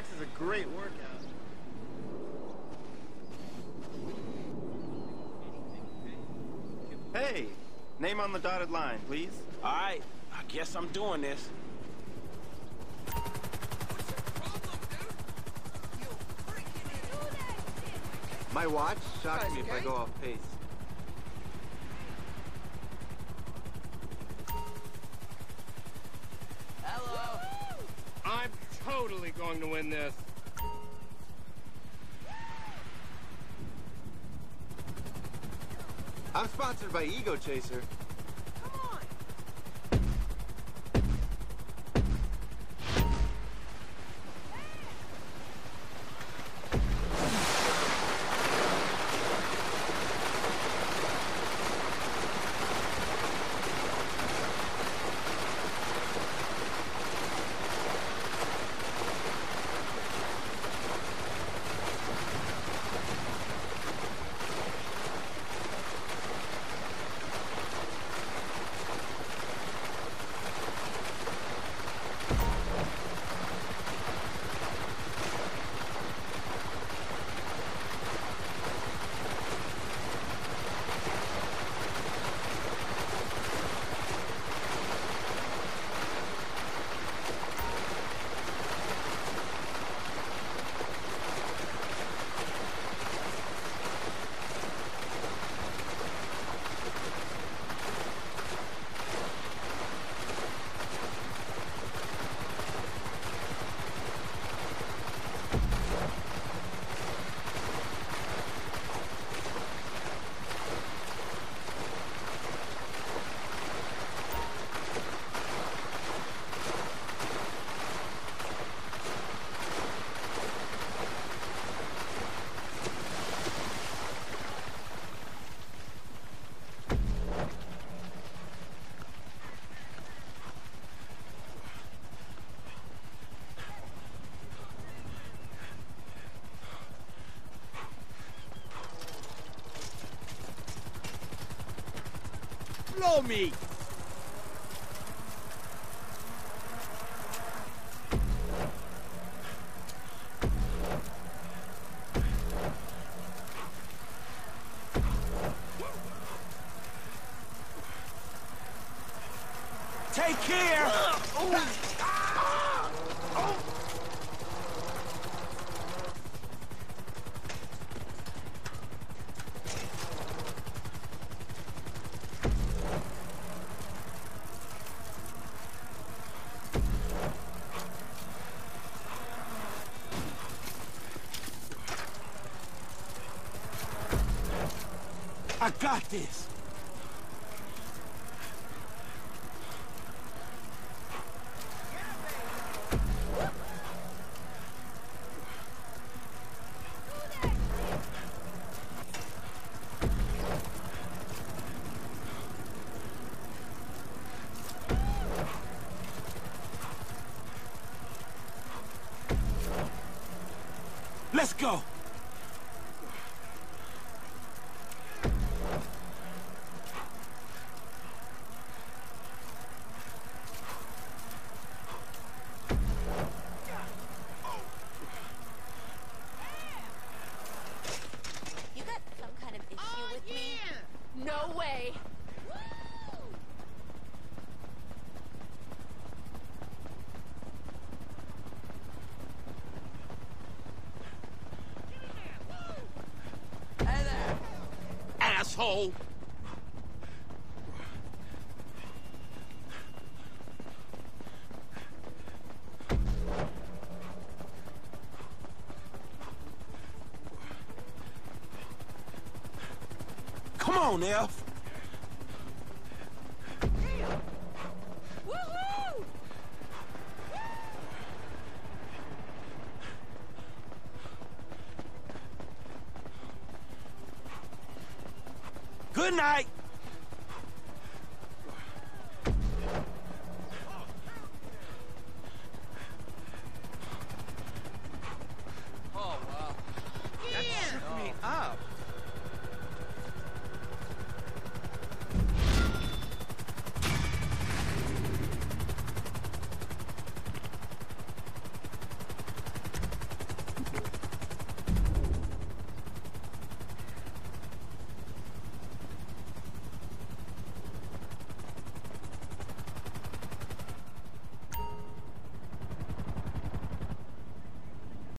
Sex is a great workout. Hey, name on the dotted line, please. All right, I guess I'm doing this. My watch shocks me if I go off pace. Totally going to win this. I'm sponsored by Ego Chaser. Blow me! Take care! Oh. Ah. Got this! Let's go! Asshole! Come on, F! Good night!